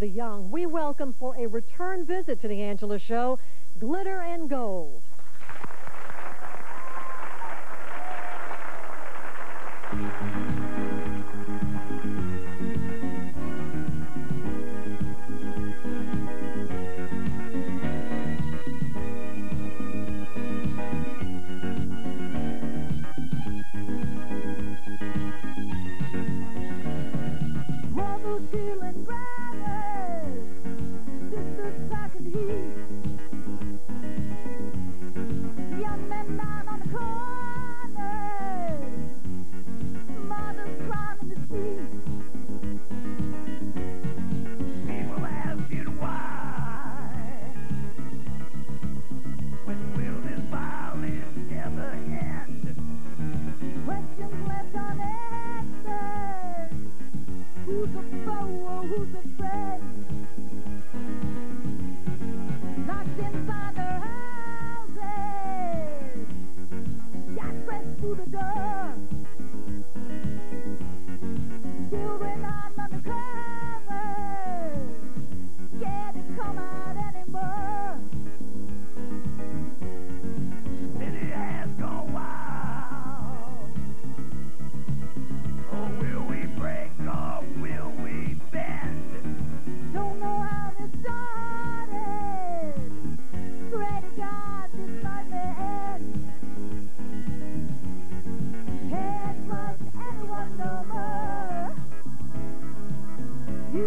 the young. We welcome for a return visit to the Angela Show,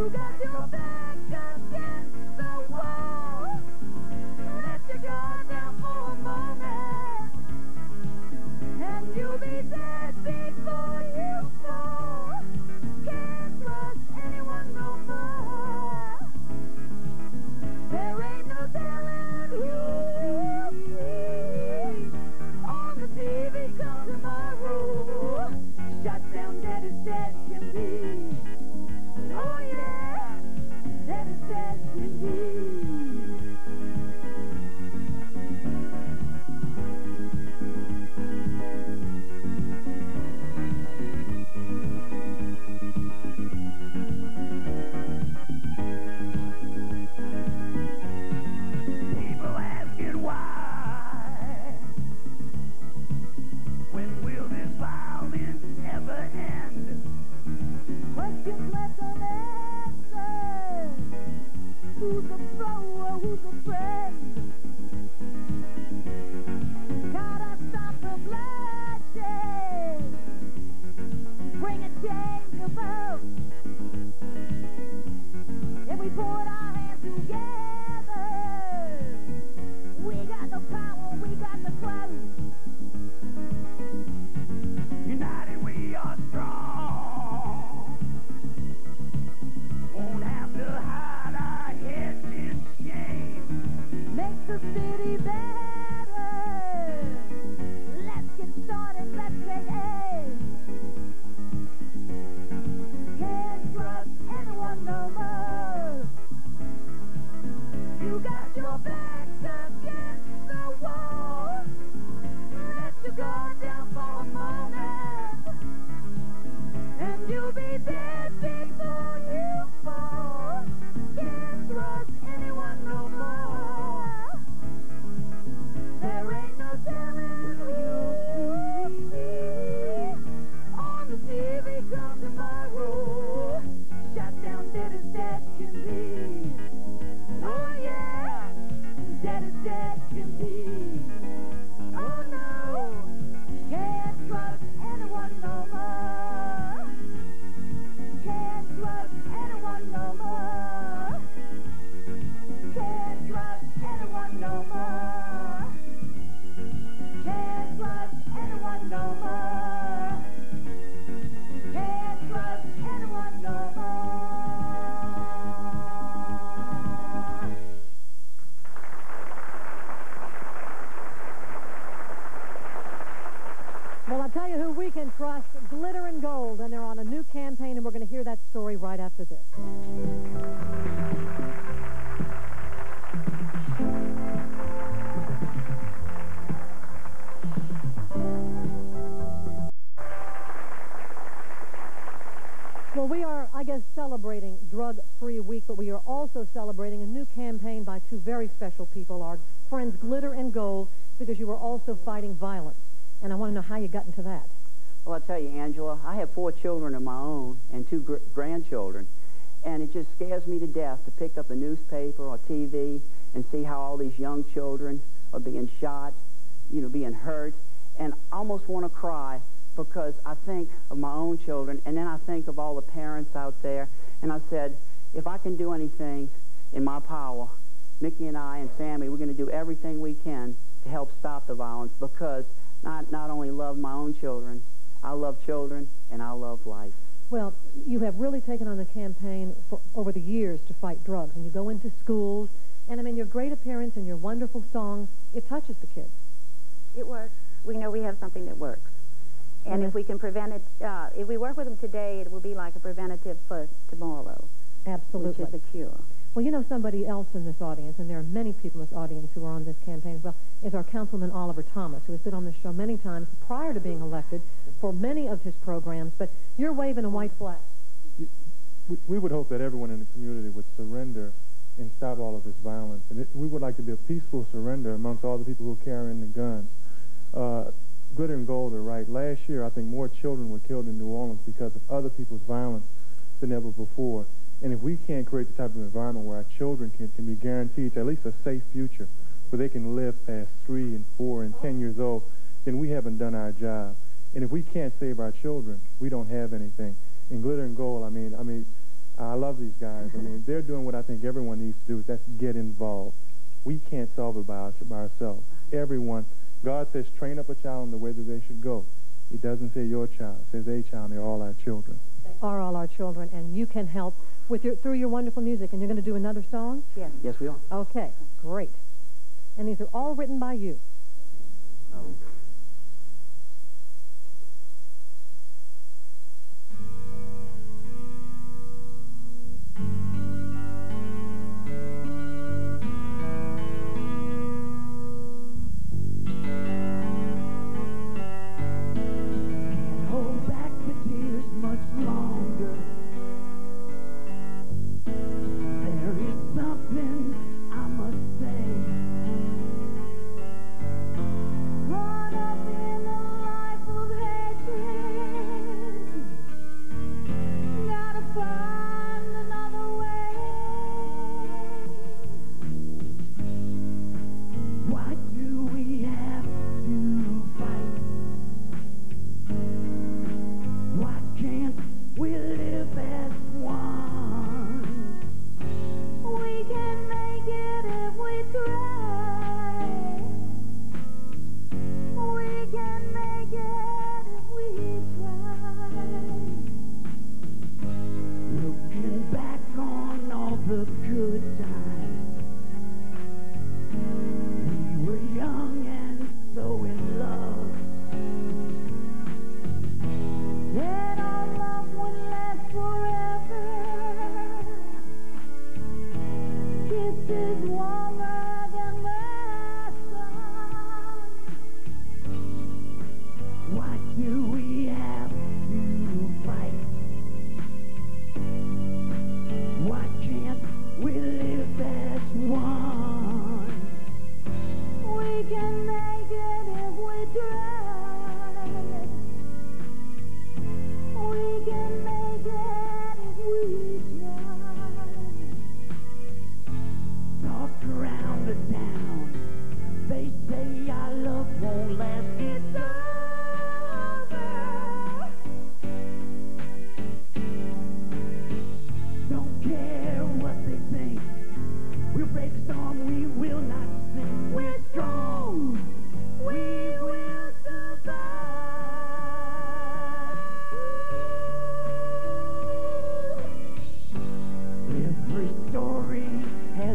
you got your Well, we are the newspaper or TV and see how all these young children are being shot, you know, being hurt, and almost want to cry because I think of my own children, and then I think of all the parents out there, and I said, if I can do anything in my power, Mickey and I and Sammy, we're going to do everything we can to help stop the violence because I not only love my own children, I love children, and I love life. Well, you have really taken on the campaign for over the years to fight drugs, and you go into schools, and I mean, your great appearance and your wonderful songs, it touches the kids. It works. We know we have something that works. And mm -hmm. if we can prevent it, uh, if we work with them today, it will be like a preventative for tomorrow. Absolutely. Which is a cure. Know somebody else in this audience, and there are many people in this audience who are on this campaign as well, is our Councilman Oliver Thomas, who has been on this show many times prior to being elected for many of his programs, but you're waving a white flag. We would hope that everyone in the community would surrender and stop all of this violence. And it, we would like to be a peaceful surrender amongst all the people who are carrying the guns. Uh, Glitter and Gold are right. Last year, I think more children were killed in New Orleans because of other people's violence than ever before. And if we can't create the type of environment where our children can, can be guaranteed at least a safe future, where they can live past three and four and ten years old, then we haven't done our job. And if we can't save our children, we don't have anything. And Glitter and Gold, I mean, I mean, I love these guys. I mean, they're doing what I think everyone needs to do, Is that's get involved. We can't solve it by, our, by ourselves. Everyone God says, train up a child in the way that they should go. He doesn't say your child. It says a child. They're all our children. They are all our children, and you can help with your, through your wonderful music. And you're going to do another song? Yes. Yes, we are. Okay, great. And these are all written by you.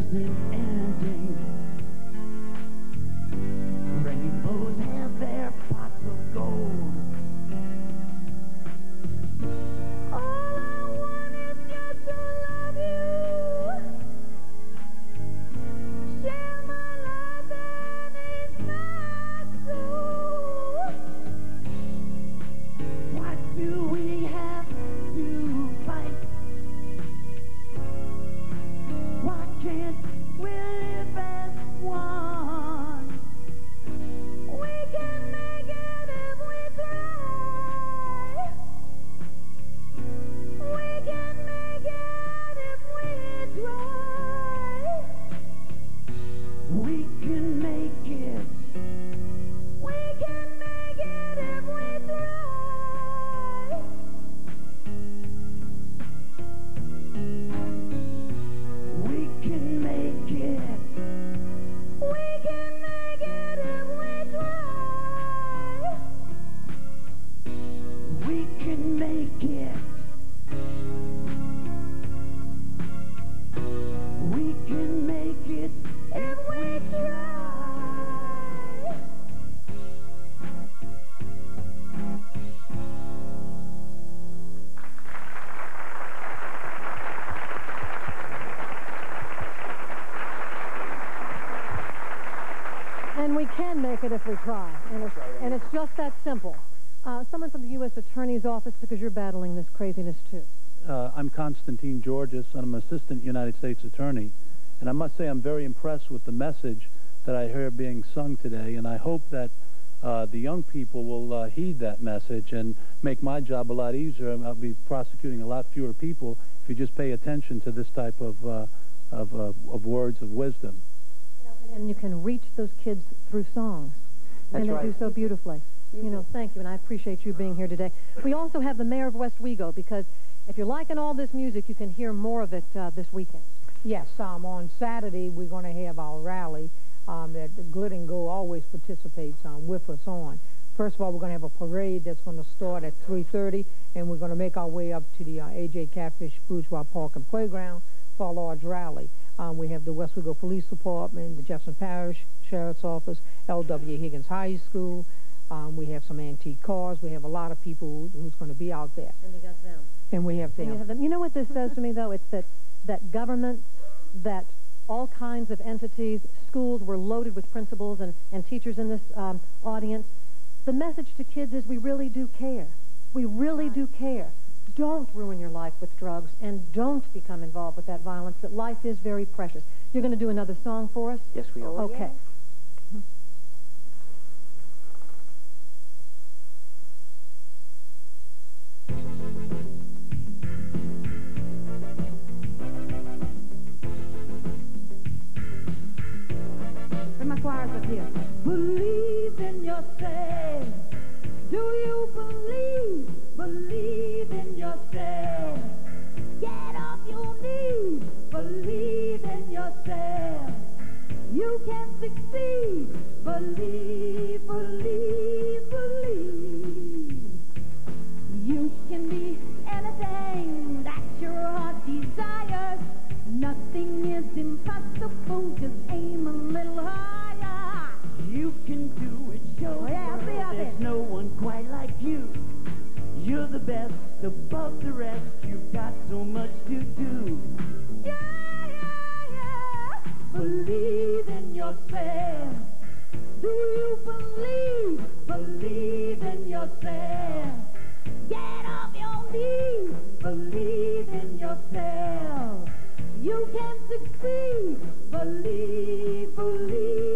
present Oh. make it if we try. And it's, and it's just that simple. Uh, someone from the U.S. Attorney's Office, because you're battling this craziness too. Uh, I'm Constantine Georges, and I'm an Assistant United States Attorney. And I must say I'm very impressed with the message that I hear being sung today, and I hope that uh, the young people will uh, heed that message and make my job a lot easier. I'll be prosecuting a lot fewer people if you just pay attention to this type of, uh, of, uh, of words of wisdom. And you can reach those kids through songs. That's and they right. do so beautifully. You know, thank you, and I appreciate you being here today. We also have the mayor of Westwego, because if you're liking all this music, you can hear more of it uh, this weekend. Yes, um, on Saturday, we're going to have our rally um, that and Go always participates um, with us on. First of all, we're going to have a parade that's going to start at 3.30, and we're going to make our way up to the uh, A.J. Catfish Bourgeois Park and Playground for a large rally. Um, we have the Westwego Police Department, the Jefferson Parish Sheriff's Office, L.W. Higgins High School. Um, we have some antique cars. We have a lot of people who's going to be out there. And you got them. And we have And you them. have them. You know what this says to me, though? It's that, that government, that all kinds of entities, schools were loaded with principals and, and teachers in this um, audience. The message to kids is we really do care. We really do care. Don't ruin your life with drugs and don't become involved with that violence, that life is very precious. You're going to do another song for us? Yes, we are. Oh, okay. Where my choirs up here? Believe in yourself. Do you can succeed. Believe, believe, You can succeed. Believe, believe,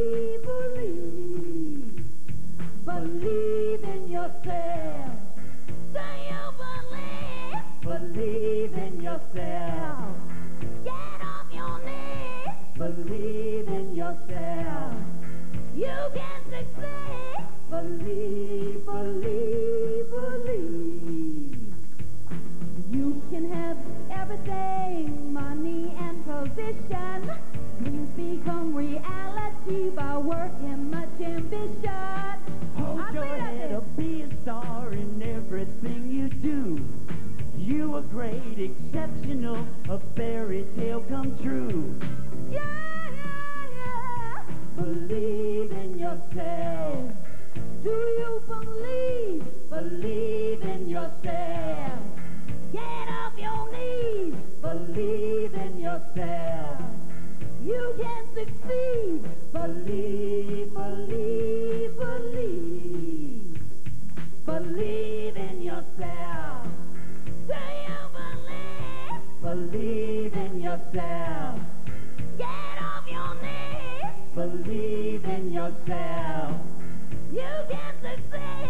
exceptional, a fairy tale come true. Yeah, yeah, yeah. Believe in yourself. Do you believe? Believe in yourself. Get off your knees. Believe in yourself. You can succeed. Believe, believe, yourself. Get off your knees. Believe in yourself. You can succeed.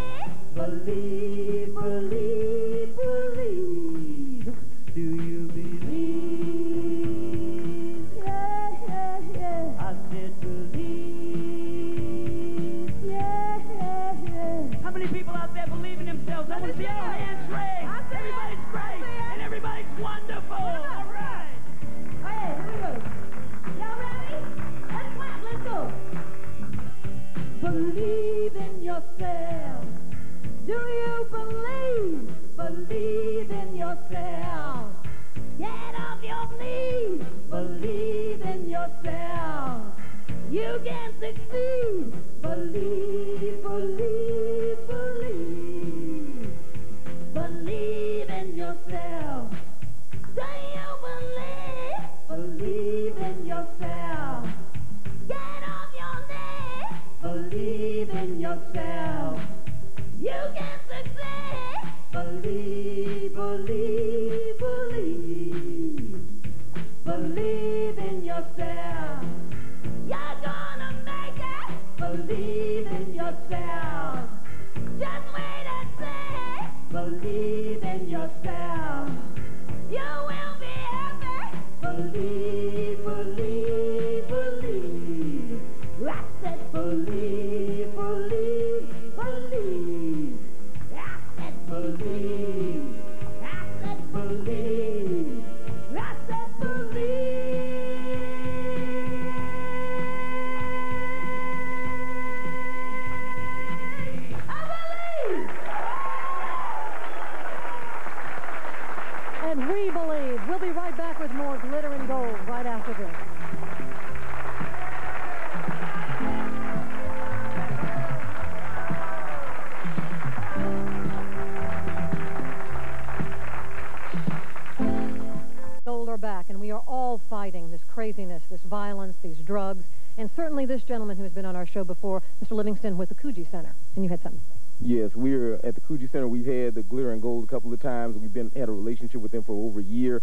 Drugs, and certainly this gentleman who has been on our show before, Mr. Livingston with the Coogee Center. And you had something to say. Yes, we're at the Coogee Center. We've had the Glitter and Gold a couple of times. We've been had a relationship with them for over a year.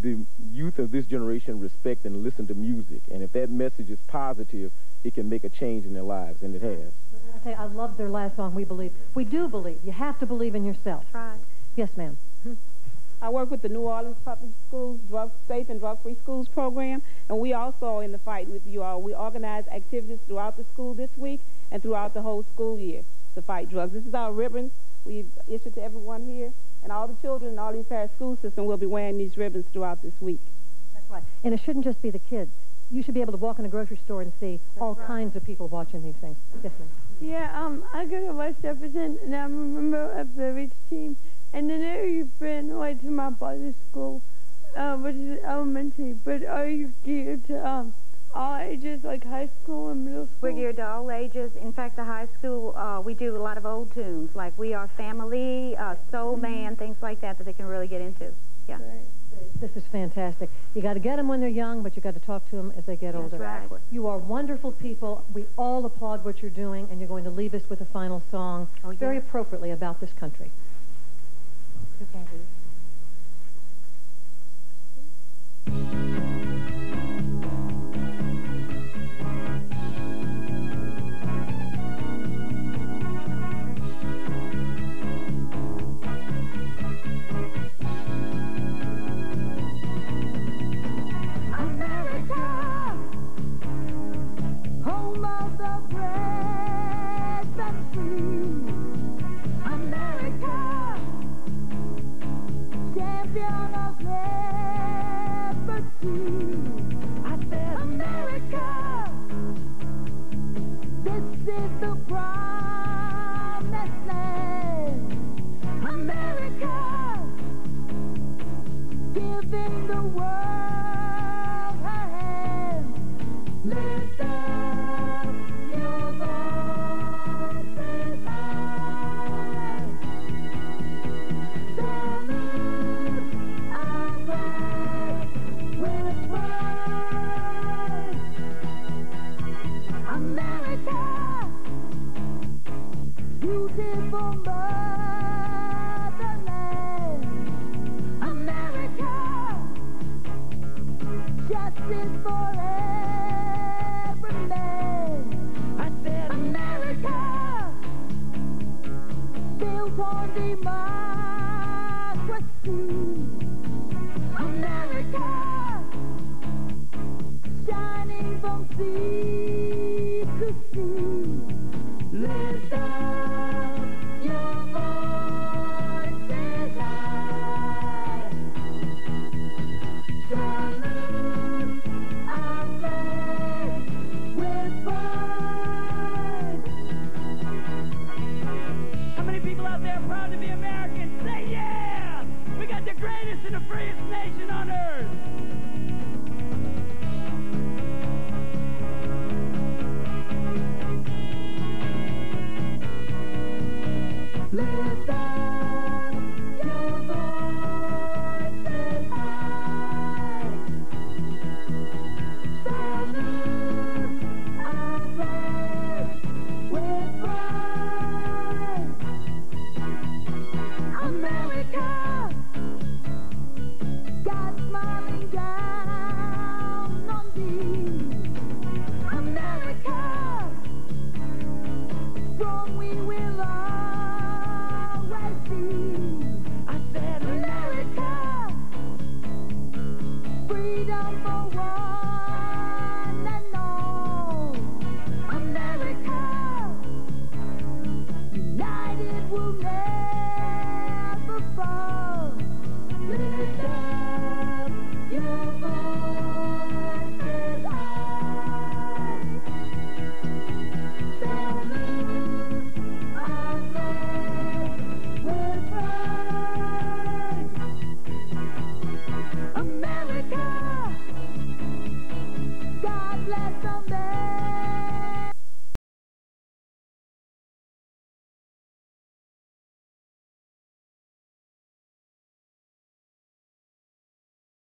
The youth of this generation respect and listen to music, and if that message is positive, it can make a change in their lives, and it has. I tell you, I love their last song, We Believe. We do believe. You have to believe in yourself. That's right. Yes, ma'am. I work with the New Orleans Public Schools Drug Safe and Drug Free Schools program, and we also are in the fight with you all. We organize activities throughout the school this week and throughout the whole school year to fight drugs. This is our ribbon we've issued to everyone here, and all the children in all the entire school system will be wearing these ribbons throughout this week. That's right. And it shouldn't just be the kids. You should be able to walk in a grocery store and see all kinds of people watching these things. Yes, ma'am. Yeah, um, I go to West Jefferson, and I'm a member of the Reach team. And I know you've been like to my brother's school, uh, which is elementary. But are you geared to um all ages, like high school and middle school? We're geared to all ages. In fact, the high school, uh, we do a lot of old tunes, like We Are Family, uh, Soul Man, things like that that they can really get into. Yeah. This is fantastic. You got to get them when they're young, but you got to talk to them as they get older. Exactly. You are wonderful people. We all applaud what you're doing, and you're going to leave us with a final song, Oh, very appropriately about this country. Can giving the world on democracy. America, shining from sea